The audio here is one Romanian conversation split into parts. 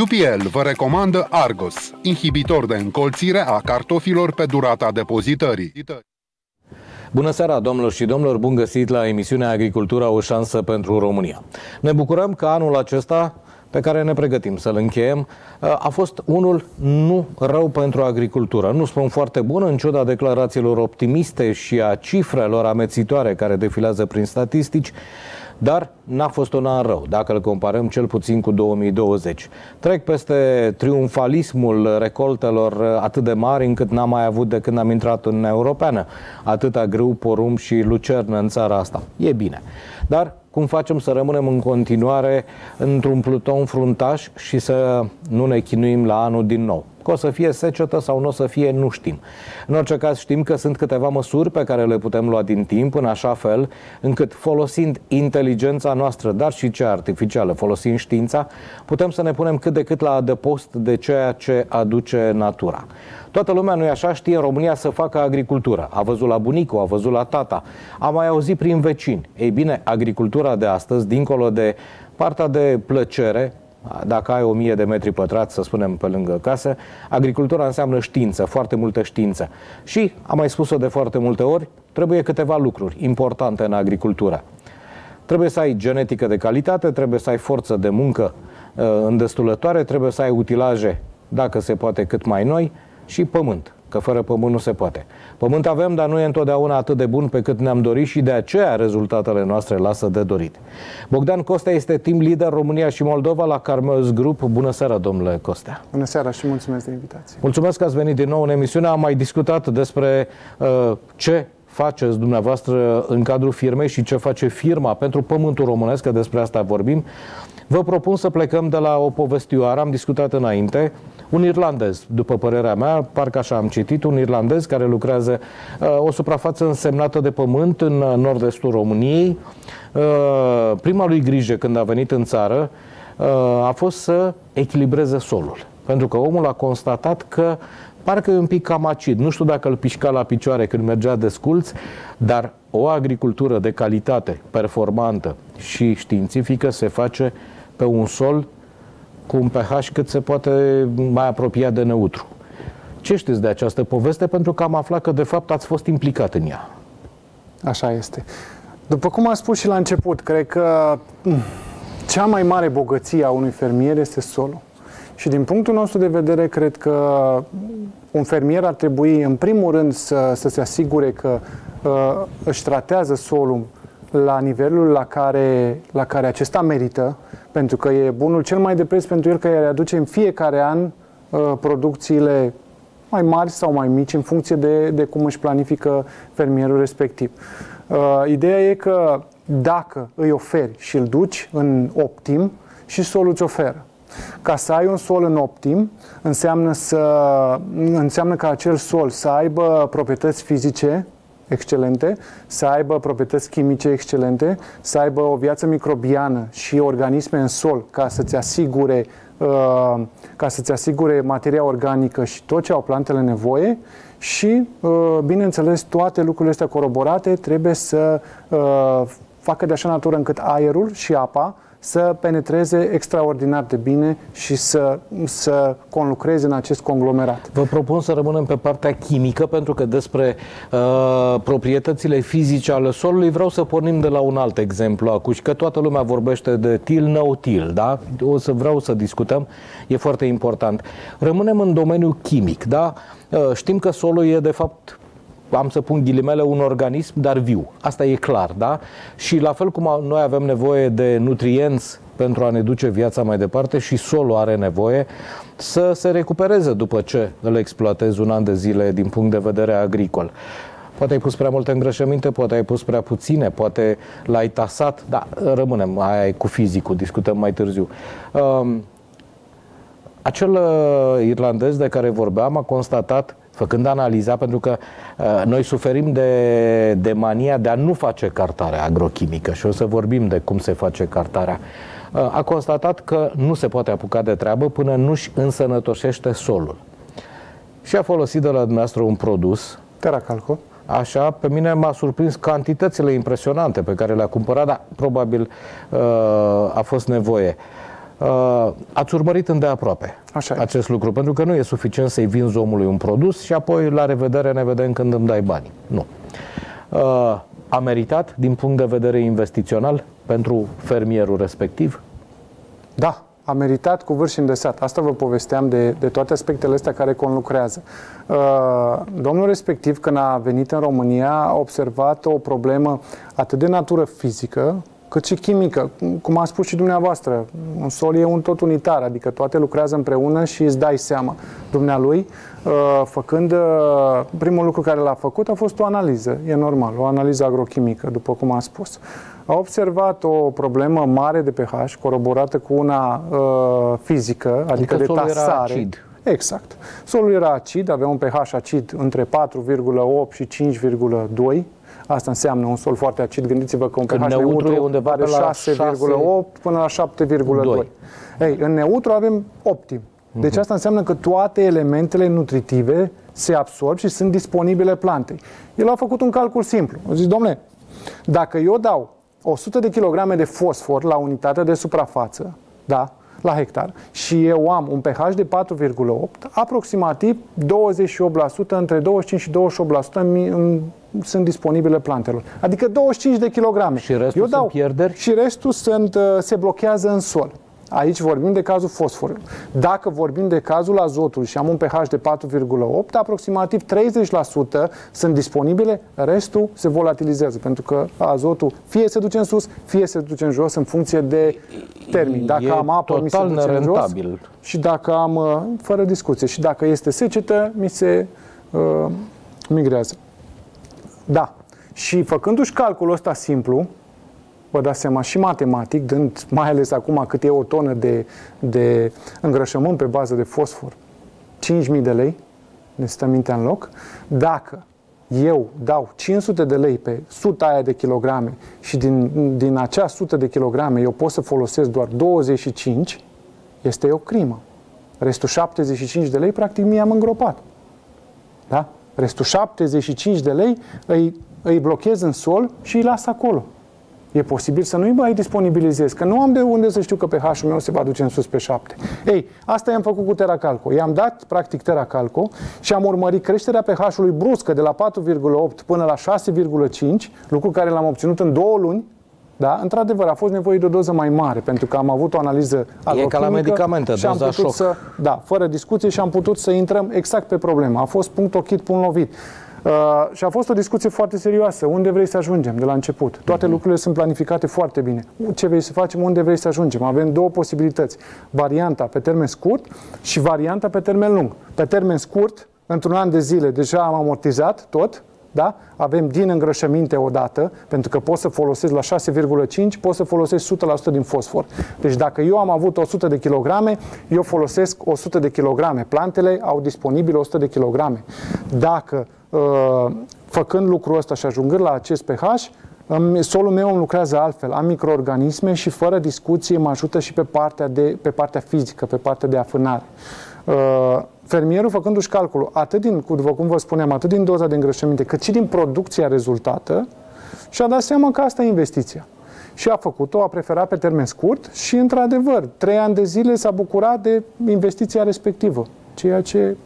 UPL vă recomandă Argos, inhibitor de încolțire a cartofilor pe durata depozitării. Bună seara, domnilor și domnilor, bun găsit la emisiunea Agricultura, o șansă pentru România. Ne bucurăm că anul acesta pe care ne pregătim să-l încheiem, a fost unul nu rău pentru agricultură. Nu spun foarte bun, în ciuda declarațiilor optimiste și a cifrelor amețitoare care defilează prin statistici, dar n-a fost un an rău, dacă îl comparăm cel puțin cu 2020. Trec peste triumfalismul recoltelor atât de mari încât n-am mai avut de când am intrat în Uniunea Europeană. Atâta grâu, porum și lucernă în țara asta. E bine. Dar cum facem să rămânem în continuare într-un pluton fruntaș și să nu ne chinuim la anul din nou. Că o să fie secetă sau nu o să fie, nu știm. În orice caz știm că sunt câteva măsuri pe care le putem lua din timp în așa fel încât folosind inteligența noastră, dar și cea artificială, folosind știința, putem să ne punem cât de cât la adăpost de ceea ce aduce natura. Toată lumea, nu-i așa, știe în România să facă agricultură. A văzut la bunicul, a văzut la tata, a mai auzit prin vecini. Ei bine, agricultura de astăzi, dincolo de partea de plăcere, dacă ai 1000 de metri pătrați, să spunem, pe lângă casă, agricultura înseamnă știință, foarte multă știință. Și, am mai spus-o de foarte multe ori, trebuie câteva lucruri importante în agricultură. Trebuie să ai genetică de calitate, trebuie să ai forță de muncă uh, îndestulătoare, trebuie să ai utilaje, dacă se poate, cât mai noi, și pământ, că fără pământ nu se poate. Pământ avem, dar nu e întotdeauna atât de bun pe cât ne-am dorit și de aceea rezultatele noastre lasă de dorit. Bogdan Costea este team leader România și Moldova la Carmeus Group. Bună seara, domnule Costea. Bună seara și mulțumesc de invitație. Mulțumesc că ați venit din nou în emisiune. Am mai discutat despre uh, ce faceți dumneavoastră în cadrul firmei și ce face firma pentru pământul românesc, că despre asta vorbim. Vă propun să plecăm de la o povestioară, am discutat înainte, un irlandez, după părerea mea, parcă așa am citit, un irlandez care lucrează uh, o suprafață însemnată de pământ în uh, nord-estul României. Uh, prima lui grijă când a venit în țară uh, a fost să echilibreze solul. Pentru că omul a constatat că parcă e un pic cam acid. Nu știu dacă îl pișca la picioare când mergea de sculț, dar o agricultură de calitate, performantă și științifică se face pe un sol cu un pH cât se poate mai apropiat de neutru. Ce știți de această poveste? Pentru că am aflat că de fapt ați fost implicat în ea. Așa este. După cum am spus și la început, cred că mm, cea mai mare bogăție a unui fermier este solul. Și din punctul nostru de vedere, cred că un fermier ar trebui, în primul rând, să, să se asigure că uh, își tratează solul la nivelul la care, la care acesta merită, pentru că e bunul cel mai de preț pentru el că îi aduce în fiecare an uh, producțiile mai mari sau mai mici în funcție de, de cum își planifică fermierul respectiv. Uh, ideea e că dacă îi oferi și îl duci în optim, și solul îți oferă. Ca să ai un sol în optim, înseamnă, să, înseamnă ca acel sol să aibă proprietăți fizice excelente, să aibă proprietăți chimice excelente, să aibă o viață microbiană și organisme în sol ca să-ți asigure uh, ca să-ți asigure materia organică și tot ce au plantele nevoie și, uh, bineînțeles, toate lucrurile astea coroborate trebuie să uh, facă de așa natură încât aerul și apa să penetreze extraordinar de bine și să, să conlucreze în acest conglomerat. Vă propun să rămânem pe partea chimică, pentru că despre uh, proprietățile fizice ale solului vreau să pornim de la un alt exemplu acum, că toată lumea vorbește de til, no til, da? O să vreau să discutăm, e foarte important. Rămânem în domeniul chimic, da? Uh, știm că solul e de fapt am să pun ghilimele, un organism, dar viu. Asta e clar, da? Și la fel cum noi avem nevoie de nutrienți pentru a ne duce viața mai departe și solul are nevoie să se recupereze după ce îl exploatezi un an de zile din punct de vedere agricol. Poate ai pus prea multe îngrășăminte, poate ai pus prea puține, poate l-ai tasat, dar rămânem, aia e cu fizicul, discutăm mai târziu. Um, acel uh, irlandez de care vorbeam a constatat făcând analiza, pentru că uh, noi suferim de, de mania de a nu face cartarea agrochimică și o să vorbim de cum se face cartarea. Uh, a constatat că nu se poate apuca de treabă până nu-și însănătoșește solul. Și a folosit de la dumneavoastră un produs. Teracalco. Așa, pe mine m-a surprins cantitățile impresionante pe care le-a cumpărat, dar probabil uh, a fost nevoie. Uh, ați urmărit îndeaproape Așa e. acest lucru, pentru că nu e suficient să-i vinzi omului un produs și apoi la revedere ne vedem când îmi dai bani. Nu. Uh, a meritat din punct de vedere investițional pentru fermierul respectiv? Da, a meritat cu vârf și îndesat. Asta vă povesteam de, de toate aspectele astea care conlucrează. Uh, domnul respectiv, când a venit în România, a observat o problemă atât de natură fizică, cât și chimică. Cum a spus și dumneavoastră, un sol e un tot unitar, adică toate lucrează împreună și îți dai seama. Dumnealui, uh, făcând, uh, primul lucru care l-a făcut a fost o analiză, e normal, o analiză agrochimică, după cum am spus. A observat o problemă mare de pH, coroborată cu una uh, fizică, adică, Adică de solul era tasare. acid. Exact. Solul era acid, avea un pH acid între 4,8 și 5,2. Asta înseamnă un sol foarte acid. Gândiți-vă că un Când pH neutru neutru, e undeva are pe la 6,8 până la 7,2. Ei, în neutru avem optim. Deci asta înseamnă că toate elementele nutritive se absorb și sunt disponibile plantei. El a făcut un calcul simplu. A zis, domnule, dacă eu dau 100 de kilograme de fosfor la unitate de suprafață, da, la hectar, și eu am un pH de 4,8, aproximativ 28%, între 25 și 28% mi- îmi sunt disponibile plantelor. Adică 25 de kilograme. Și restul eu sunt pierderi? Și restul sunt, uh, se blochează în sol. Aici vorbim de cazul fosforului. Dacă vorbim de cazul azotului și am un pH de 4,8, aproximativ 30% sunt disponibile, restul se volatilizează, pentru că azotul fie se duce în sus, fie se duce în jos în funcție de termin. Dacă E am apă, mi se total duce în jos nerentabil. și dacă am, uh, fără discuție, și dacă este secetă, mi se uh, migrează. Da. Și făcându-și calculul ăsta simplu, vă dați seama, și matematic, dând mai ales acum cât e o tonă de, de îngrășământ pe bază de fosfor, 5.000 de lei, ne stă mintea în loc, dacă eu dau 500 de lei pe suta aia de kilograme și din, din acea sută de kilograme eu pot să folosesc doar 25, este o crimă. Restul 75 de lei, practic, mie am îngropat. Da? Restul 75 de lei îi, îi blochez în sol și îi las acolo. E posibil să nu-i mai disponibilizez, că nu am de unde să știu că pH-ul meu se va duce în sus pe 7. Ei, asta i-am făcut cu Teracalco. I-am dat, practic, Teracalco și am urmărit creșterea pH-ului bruscă de la 4,8 până la 6,5, lucru care l-am obținut în două luni, da? Într-adevăr, a fost nevoie de o doză mai mare, pentru că am avut o analiză agrochimică medicamente, și am doza putut șoc. să, da, fără discuție și am putut să intrăm exact pe problemă. A fost punct ochit, punct lovit. Uh, și a fost o discuție foarte serioasă. Unde vrei să ajungem de la început? Toate lucrurile sunt planificate foarte bine. Ce vrei să facem? Unde vrei să ajungem? Avem două posibilități. Varianta pe termen scurt și varianta pe termen lung. Pe termen scurt, într-un an de zile, deja am amortizat tot, da? Avem din îngrășăminte odată, pentru că pot să folosesc la 6,5, pot să folosesc 100% din fosfor. Deci dacă eu am avut 100 de kilograme, eu folosesc 100 de kilograme. Plantele au disponibil 100 de kilograme. Dacă uh, făcând lucrul ăsta și ajungând la acest pH, îmi- solul meu îmi lucrează altfel. Am microorganisme și fără discuție mă ajută și pe partea, de, pe partea fizică, pe partea de afânare. Uh, fermierul făcându-și calculul, atât din, cu- după cum vă spuneam, atât din doza de îngrășăminte, cât și din producția rezultată, și-a dat seama că asta e investiția. Și a făcut-o, a preferat pe termen scurt și, într-adevăr, trei ani de zile s-a bucurat de investiția respectivă, ceea ce,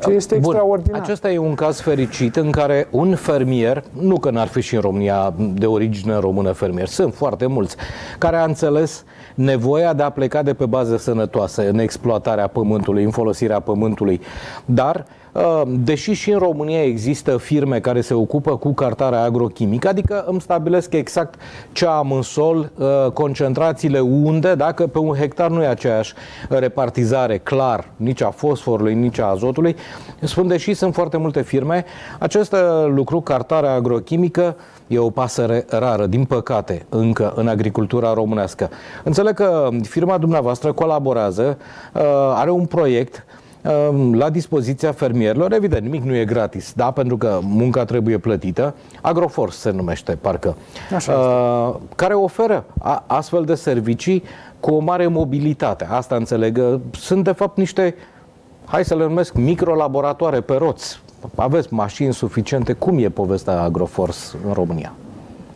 ce este Bun, extraordinar. acesta e un caz fericit în care un fermier, nu că n-ar fi și în România de origine română fermier, sunt foarte mulți, care a înțeles nevoia de a pleca de pe bază sănătoasă în exploatarea pământului, în folosirea pământului, dar uh, deși și în România există firme care se ocupă cu cartarea agrochimică, adică îmi stabilesc exact ce am în sol, uh, concentrațiile unde, dacă pe un hectar nu e aceeași repartizare clar, nici a fosforului, nici a azotului, spun deși sunt foarte multe firme, acest uh, lucru, cartarea agrochimică, e o pasăre rară, din păcate, încă în agricultura românească. Înțeleg că firma dumneavoastră colaborează, uh, are un proiect uh, la dispoziția fermierilor. Evident, nimic nu e gratis, da? pentru că munca trebuie plătită. Agroforce se numește, parcă. Așa Uh, care oferă a- astfel de servicii cu o mare mobilitate. Asta înțeleg. uh, Sunt, de fapt, niște, hai să le numesc, microlaboratoare pe roți. Aveți mașini suficiente. Cum e povestea Agroforce în România?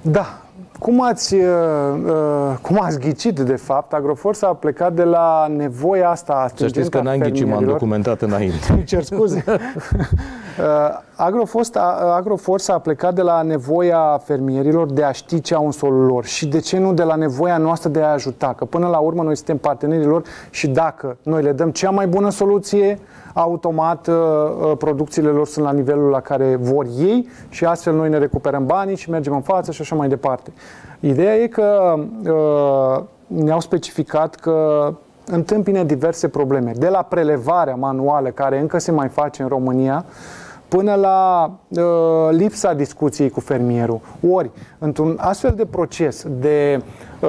Da, cum ați, uh, uh, cum ați ghicit, de fapt, Agroforce a plecat de la nevoia asta Să știți că n-am ghicit, m-am documentat înainte. cer scuze. Uh, Agroforce a, Agroforce a plecat de la nevoia fermierilor de a ști ce au în solul lor și de ce nu de la nevoia noastră de a ajuta. Că până la urmă noi suntem partenerii lor și dacă noi le dăm cea mai bună soluție, automat uh, uh, producțiile lor sunt la nivelul la care vor ei și astfel noi ne recuperăm banii și mergem în față și așa mai departe. Ideea e că uh, ne-au specificat că întâmpină diverse probleme. De la prelevarea manuală, care încă se mai face în România, până la uh, lipsa discuției cu fermierul. Ori, într-un astfel de proces de uh,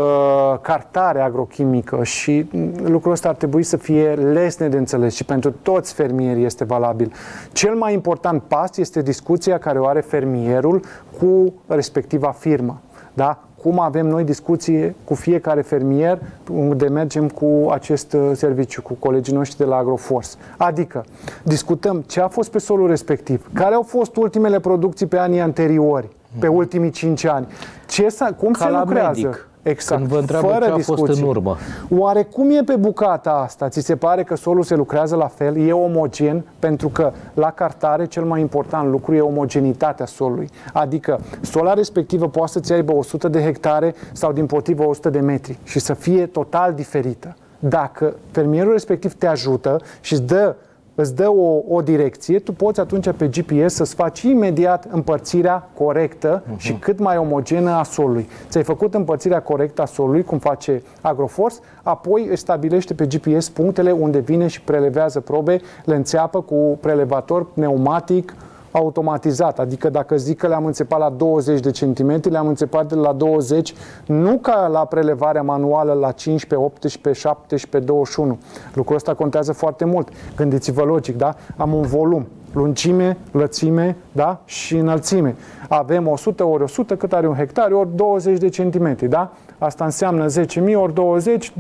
cartare agrochimică și lucrul ăsta ar trebui să fie lesne de înțeles și pentru toți fermierii este valabil. Cel mai important pas este discuția care o are fermierul cu respectiva firmă. Da? Cum avem noi discuții cu fiecare fermier unde mergem cu acest uh, serviciu, cu colegii noștri de la Agroforce. Adică discutăm ce a fost pe solul respectiv, care au fost ultimele producții pe anii anteriori, pe ultimii 5 ani, ce cum Ca se lucrează. Medic. Exact. Când vă întreabă Fără ce a discuții. fost în urmă. Oare cum e pe bucata asta? Ți se pare că solul se lucrează la fel? E omogen? Pentru că la cartare cel mai important lucru e omogenitatea solului. Adică sola respectivă poate să-ți aibă 100 de hectare sau din potrivă 100 de metri și să fie total diferită. Dacă fermierul respectiv te ajută și îți dă îți dă o, o direcție, tu poți atunci pe GPS să-ți faci imediat împărțirea corectă uh-huh. și cât mai omogenă a solului. Ți-ai făcut împărțirea corectă a solului, cum face Agroforce, apoi își stabilește pe GPS punctele unde vine și prelevează probe, le înțeapă cu prelevator pneumatic, automatizat, adică dacă zic că le-am înțepat la 20 de centimetri, le-am înțepat de la 20, nu ca la prelevarea manuală la 15, 18, 17, 21. Lucrul ăsta contează foarte mult. Gândiți-vă logic, da? Am un volum, lungime, lățime, da? Și înălțime. Avem 100 ori 100, cât are un hectar, ori 20 de centimetri, da? Asta înseamnă 10.000 ori 20,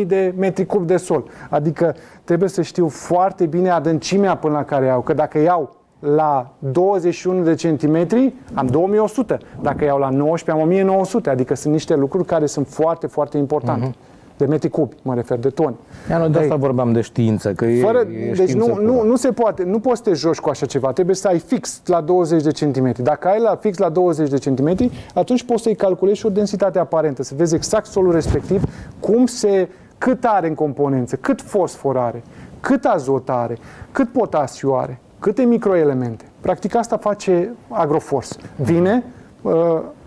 2.000 de metri cub de sol. Adică trebuie să știu foarte bine adâncimea până la care iau. Că dacă iau la 21 de centimetri, am 2100. Dacă iau la 19, am 1900. Adică sunt niște lucruri care sunt foarte, foarte importante. Uh-huh. De metri cubi, mă refer, de toni. Ia, nu, de asta vorbeam de știință, că Fără, e, e deci nu, nu, nu se poate, nu poți să te joci cu așa ceva, trebuie să ai fix la 20 de centimetri. Dacă ai la fix la 20 de centimetri, atunci poți să-i calculezi și o densitate aparentă, să vezi exact solul respectiv, cum se, cât are în componență, cât fosfor are, cât azot are, cât potasiu are, câte microelemente. Practic asta face Agroforce. Vine, uh,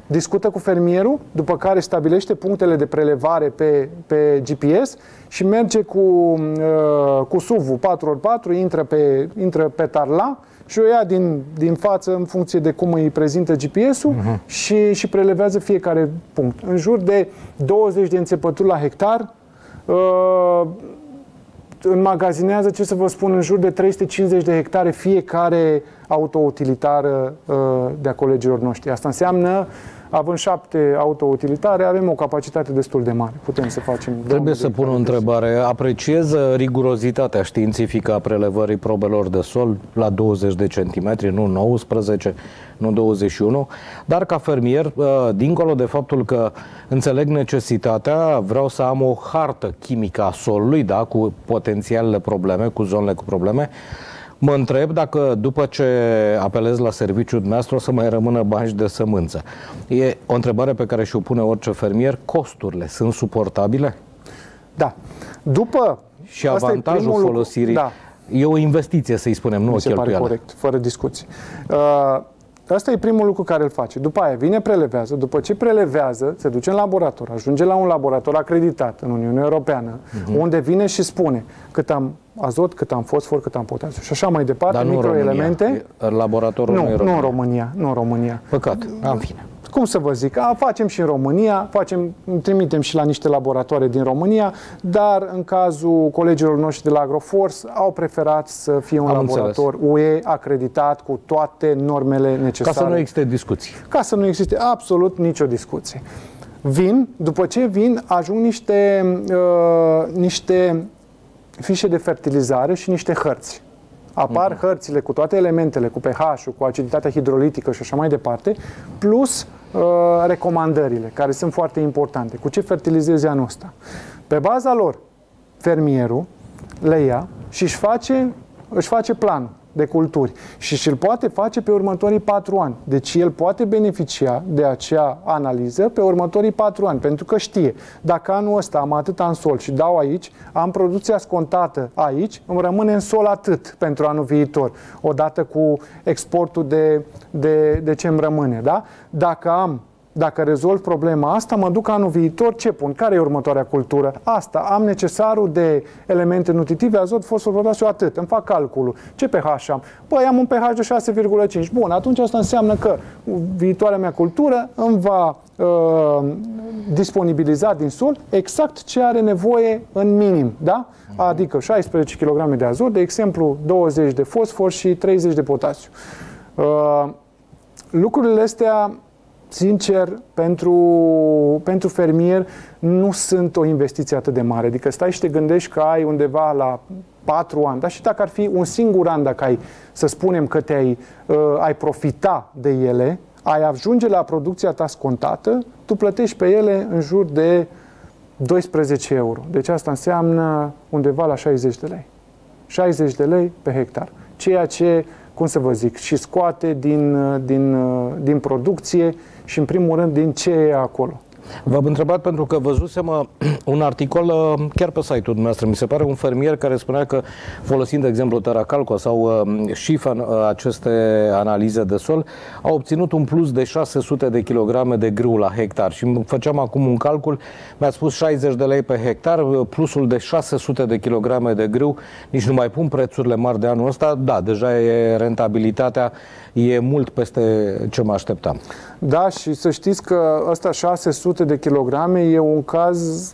discută cu fermierul, după care stabilește punctele de prelevare pe, pe GPS și merge cu, uh, cu SUV 4x4, intră pe, intră pe tarla și o ia din, din față în funcție de cum îi prezintă GPS-ul uh-huh. și, și prelevează fiecare punct. În jur de 20 de înțepături la hectar, uh, înmagazinează, ce să vă spun, în jur de 350 de hectare fiecare autoutilitară uh, de-a colegilor noștri. Asta înseamnă având șapte autoutilitare, avem o capacitate destul de mare. Putem să facem... Trebuie să pun o întrebare. Apreciez rigurozitatea științifică a prelevării probelor de sol la 20 de centimetri, nu 19, nu 21, dar ca fermier, uh, dincolo de faptul că înțeleg necesitatea, vreau să am o hartă chimică a solului, da, cu potențialele probleme, cu zonele cu probleme, Mă întreb dacă după ce apelez la serviciul dumneavoastră o să mai rămână bani de sămânță. E o întrebare pe care și-o pune orice fermier. Costurile sunt suportabile? Da. După... Și avantajul folosirii... Da. E o investiție, să-i spunem, nu Mi o se pare corect, fără discuții. Uh, Asta e primul lucru care îl face. După aia vine, prelevează. După ce prelevează, se duce în laborator, ajunge la un laborator acreditat în Uniunea Europeană, uh-huh. unde vine și spune cât am azot, cât am fosfor, cât am potasiu și așa mai departe, Dar microelemente. În laboratorul nu, nu, nu în România. Nu în România. Păcat. În fine cum să vă zic, a, facem și în România, facem, trimitem și la niște laboratoare din România, dar în cazul colegilor noștri de la Agroforce au preferat să fie un Am laborator înțeles. UE acreditat cu toate normele necesare. Ca să nu existe discuții. Ca să nu existe absolut nicio discuție. Vin, după ce vin, ajung niște, uh, niște fișe de fertilizare și niște hărți apar uh-huh. hărțile cu toate elementele, cu pH-ul, cu aciditatea hidrolitică și așa mai departe, plus uh, recomandările, care sunt foarte importante. Cu ce fertilizezi anul ăsta? Pe baza lor, fermierul le ia și își face, își face planul de culturi și și-l poate face pe următorii patru ani. Deci el poate beneficia de acea analiză pe următorii patru ani, pentru că știe, dacă anul ăsta am atât în sol și dau aici, am producția scontată aici, îmi rămâne în sol atât pentru anul viitor, odată cu exportul de, de, de ce îmi rămâne. Da? Dacă am dacă rezolv problema asta, mă duc anul viitor, ce pun? Care e următoarea cultură? Asta. Am necesarul de elemente nutritive, azot, fosfor, potasiu, atât. Îmi fac calculul. Ce pH am? Păi am un pH de 6,5. Bun, atunci asta înseamnă că viitoarea mea cultură îmi va uh, disponibiliza din sol exact ce are nevoie în minim, da? Adică 16 kg de azot, de exemplu 20 de fosfor și 30 de potasiu. Uh, lucrurile astea sincer, pentru, pentru fermier nu sunt o investiție atât de mare. Adică stai și te gândești că ai undeva la patru ani, dar și dacă ar fi un singur an, dacă ai, să spunem că te-ai uh, ai profita de ele, ai ajunge la producția ta scontată, tu plătești pe ele în jur de 12 euro. Deci asta înseamnă undeva la 60 de lei. 60 de lei pe hectar. Ceea ce, cum să vă zic, și scoate din, din, din producție și, în primul rând, din ce e acolo. V-am întrebat pentru că văzusem uh, un articol uh, chiar pe site-ul dumneavoastră. Mi se pare un fermier care spunea că folosind, de exemplu, Teracalco sau uh, Șifan, aceste analize de sol, a obținut un plus de 600 de kilograme de grâu la hectar. Și făceam acum un calcul, mi-a spus 60 de lei pe hectar, plusul de 600 de kilograme de grâu, nici nu mai pun prețurile mari de anul ăsta, da, deja e rentabilitatea, e mult peste ce mă așteptam. Da, și să știți că ăsta 600 de kilograme e un caz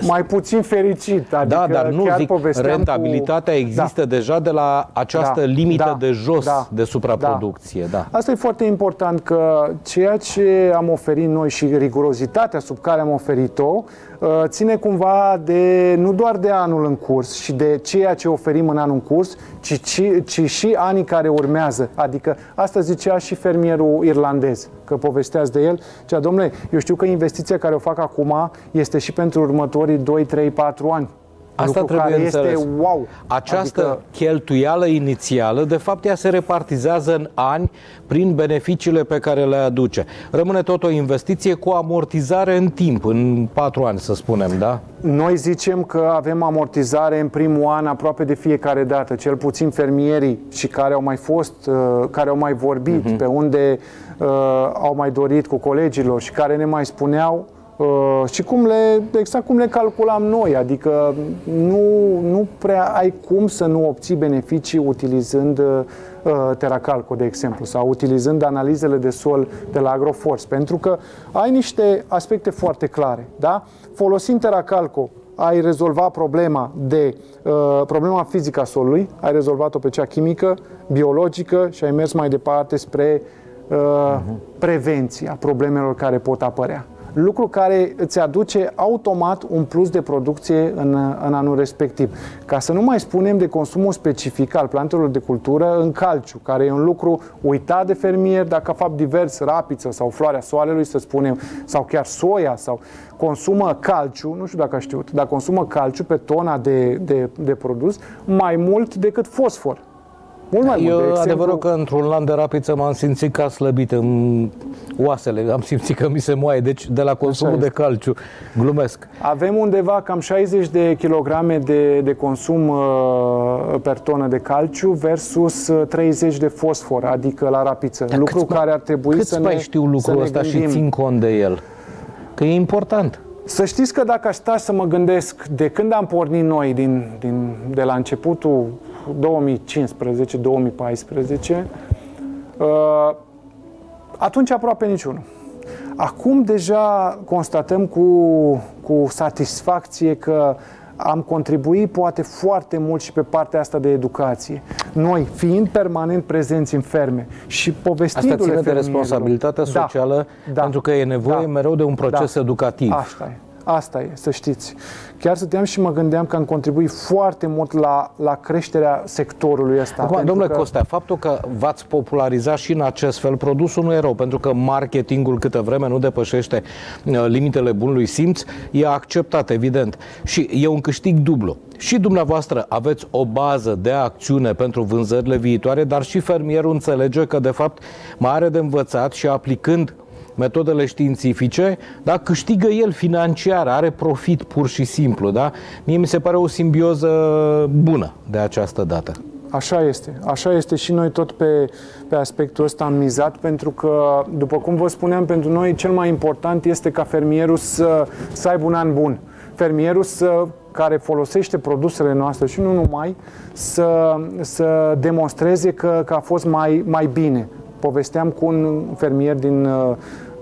mai puțin fericit. Da, adică da, dar nu chiar zic, rentabilitatea cu... există da. deja de la această da, limită da, de jos da, de supraproducție. Da. da. Asta e foarte important că ceea ce am oferit noi și rigurozitatea sub care am oferit-o uh, ține cumva de, nu doar de anul în curs și de ceea ce oferim în anul în curs, ci, ci, ci și anii care urmează. Adică asta zicea și fermierul irlandez, că povesteați de el. Cea, domnule, eu știu că investiția care o fac acum este și pentru următorii 2, 3, 4 ani. Asta Lucru trebuie care înțeles. este wow. Această adică... cheltuială inițială, de fapt, ea se repartizează în ani prin beneficiile pe care le aduce. Rămâne tot o investiție cu amortizare în timp, în patru ani, să spunem, da? Noi zicem că avem amortizare în primul an aproape de fiecare dată, cel puțin fermierii și care au mai fost, uh, care au mai vorbit, uh-huh. pe unde uh, au mai dorit cu colegilor și care ne mai spuneau Uh, și cum le, exact cum le calculam noi, adică nu, nu prea ai cum să nu obții beneficii utilizând uh, Teracalco, de exemplu, sau utilizând analizele de sol de la Agroforce, pentru că ai niște aspecte foarte clare, da? Folosind Teracalco, ai rezolvat problema de uh, problema fizică a solului, ai rezolvat-o pe cea chimică, biologică și ai mers mai departe spre uh, uh-huh. prevenția problemelor care pot apărea lucru care îți aduce automat un plus de producție în, în anul respectiv. Ca să nu mai spunem de consumul specific al plantelor de cultură în calciu, care e un lucru uitat de fermier, dacă fac divers, rapiță sau floarea soarelui, să spunem, sau chiar soia, sau consumă calciu, nu știu dacă știut, dar consumă calciu pe tona de, de, de produs mai mult decât fosfor. Mult mai Eu, mult. De exemplu... adevărul că într-un lan de rapiță m-am simțit ca slăbit în oasele, am simțit că mi se moaie, deci de la consumul de calciu, glumesc. Avem undeva cam 60 de kilograme de, de consum uh, per tonă de calciu versus 30 uh, de fosfor, adică la rapiță. Dar lucru câți, care ar trebui să ne știu lucrul ăsta și țin cont de el? Că e important. Să știți că dacă aș sta să mă gândesc de când am pornit noi, din, din, de la începutul 2015-2014, uh, atunci aproape niciunul. Acum deja constatăm cu, cu satisfacție că am contribuit poate foarte mult și pe partea asta de educație. Noi, fiind permanent prezenți în ferme și povestindu-le Asta ține de responsabilitatea da, socială, da, pentru că e nevoie da, mereu de un proces da, educativ. Asta e. Asta e, să știți. Chiar stăteam și mă gândeam că am contribuit foarte mult la, la creșterea sectorului ăsta. Acum, domnule că... Costea, faptul că v-ați popularizat și în acest fel produsul nu e rău, pentru că marketingul câtă vreme nu depășește uh, limitele bunului simț, e acceptat, evident. Și e un câștig dublu. Și dumneavoastră aveți o bază de acțiune pentru vânzările viitoare, dar și fermierul înțelege că, de fapt, mai are de învățat și aplicând metodele științifice, da, câștigă el financiar, are profit pur și simplu. Da? Mie mi se pare o simbioză bună de această dată. Așa este. Așa este și noi tot pe, pe aspectul ăsta am mizat pentru că, după cum vă spuneam, pentru noi cel mai important este ca fermierul să, să aibă un an bun. Fermierul să, care folosește produsele noastre și nu numai, să, să demonstreze că, că a fost mai, mai bine. Povesteam cu un fermier din uh,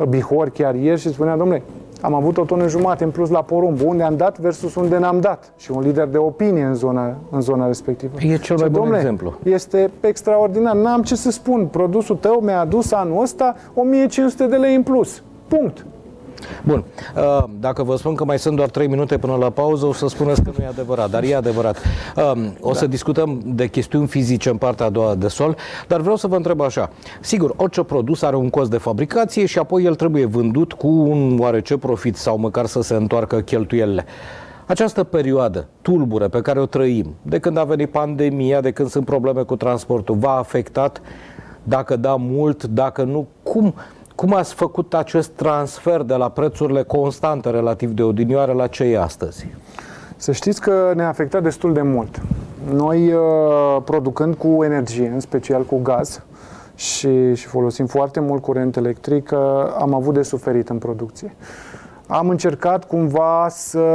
Bihor chiar ieri și spunea, domnule, am avut o tonă jumate în plus la porumb. Unde am dat versus unde n-am dat. Și un lider de opinie în zona, în zona respectivă. E cel mai bun domnule, exemplu. Este extraordinar. N-am ce să spun. Produsul tău mi-a adus anul ăsta 1500 de lei în plus. Punct. Bun. Uh, dacă vă spun că mai sunt doar 3 minute până la pauză, o să spuneți că nu e adevărat, dar e adevărat. Um, o da. să discutăm de chestiuni fizice în partea a doua de sol, dar vreau să vă întreb așa. Sigur, orice produs are un cost de fabricație și apoi el trebuie vândut cu un oarece profit sau măcar să se întoarcă cheltuielile. Această perioadă tulbure pe care o trăim, de când a venit pandemia, de când sunt probleme cu transportul, v-a afectat? Dacă da, mult, dacă nu, cum, cum ați făcut acest transfer de la prețurile constante relativ de odinioară la ce e astăzi? Să știți că ne-a afectat destul de mult. Noi, uh, producând cu energie, în special cu gaz, și, și folosim foarte mult curent electric, uh, am avut de suferit în producție. Am încercat cumva să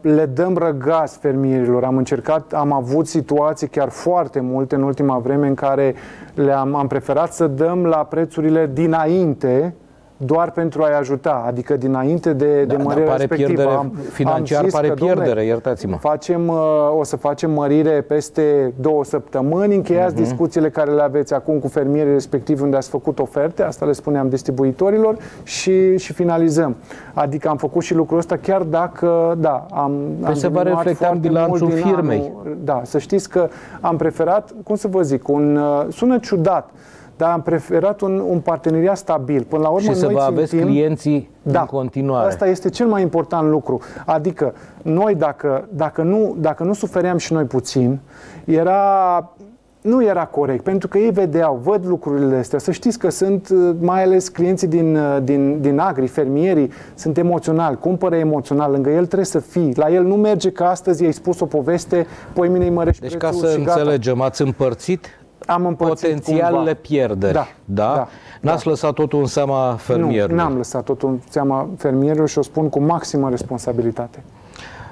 le dăm răgaz fermierilor. Am încercat, am avut situații chiar foarte multe în ultima vreme în care le-am am preferat să dăm la prețurile dinainte doar pentru a-i ajuta, adică dinainte de, da, de mărirea respectivă. am, financiar am pare că, pierdere, iertați-mă. Facem, uh, o să facem mărire peste două săptămâni, încheiați uh-huh. discuțiile care le aveți acum cu fermierii respectivi unde ați făcut oferte, asta le spuneam distribuitorilor și, și finalizăm. Adică am făcut și lucrul ăsta chiar dacă, da, am, păi am se va reflecta în bilanțul firmei. Anul, da, să știți că am preferat, cum să vă zic, un, uh, sună ciudat, dar am preferat un, un parteneriat stabil. Până la urmă, și să noi vă aveți țintim, clienții da, în continuare. Asta este cel mai important lucru. Adică, noi dacă, dacă, nu, dacă nu sufeream și noi puțin, era nu era corect, pentru că ei vedeau, văd lucrurile astea. Să știți că sunt, mai ales clienții din, din, din agri, fermierii, sunt emoționali, cumpără emoțional, lângă el trebuie să fii. La el nu merge că astăzi i-ai spus o poveste, poi mine îi mărești Deci ca să înțelegem, gata. ați împărțit am împărțit potențialele cumva. pierderi. Da, da? da N-ați da. lăsat totul în seama fermierului. Nu, n-am lăsat totul în seama fermierului și o spun cu maximă responsabilitate.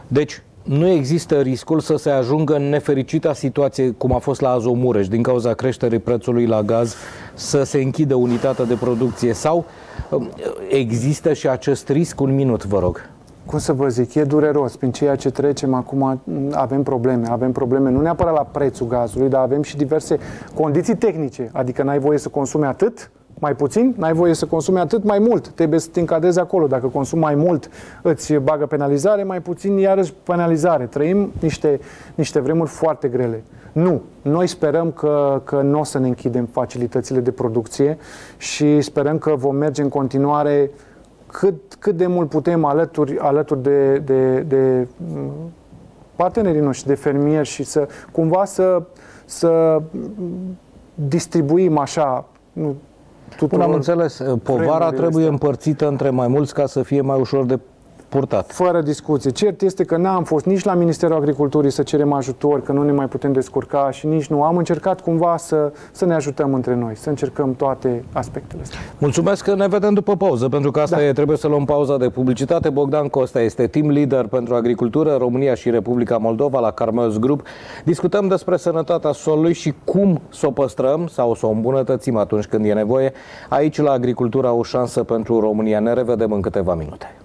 Deci, nu există riscul să se ajungă în nefericita situație cum a fost la Azomureș din cauza creșterii prețului la gaz să se închidă unitatea de producție sau um, există și acest risc? Un minut, vă rog cum să vă zic, e dureros. Prin ceea ce trecem acum avem probleme. Avem probleme nu neapărat la prețul gazului, dar avem și diverse condiții tehnice. Adică n-ai voie să consumi atât, mai puțin, n-ai voie să consumi atât mai mult. Trebuie să te încadrezi acolo. Dacă consumi mai mult, îți bagă penalizare, mai puțin, iarăși penalizare. Trăim niște, niște vremuri foarte grele. Nu. Noi sperăm că, că nu o să ne închidem facilitățile de producție și sperăm că vom merge în continuare cât, cât de mult putem alături, alături de, de, de mm, partenerii noștri, de fermieri și să cumva să, să distribuim așa nu, tuturor Bun, am înțeles. Povara trebuie astea. împărțită între mai mulți ca să fie mai ușor de purtat. Fără discuție. Cert este că n-am fost nici la Ministerul Agriculturii să cerem ajutor, că nu ne mai putem descurca și nici nu. Am încercat cumva să, să ne ajutăm între noi, să încercăm toate aspectele astea. Mulțumesc că ne vedem după pauză, pentru că asta da. e, trebuie să luăm pauza de publicitate. Bogdan Costa este team leader pentru agricultură România și Republica Moldova la Carmeus Group. Discutăm despre sănătatea solului și cum să o păstrăm sau să o îmbunătățim atunci când e nevoie. Aici la Agricultura o șansă pentru România. Ne revedem în câteva minute.